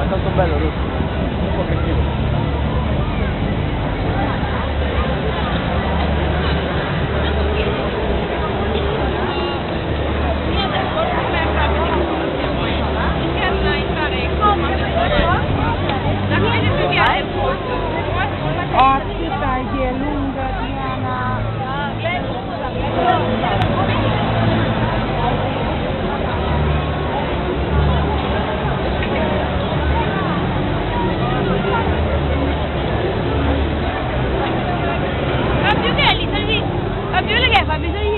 no, è tanto bello questo. Un pochettino. ma maison